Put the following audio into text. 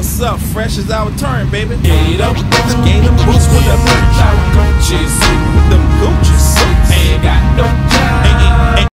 What's up? Fresh is our turn, baby. Gate up, gate up, boots for a perch. I will come chase you.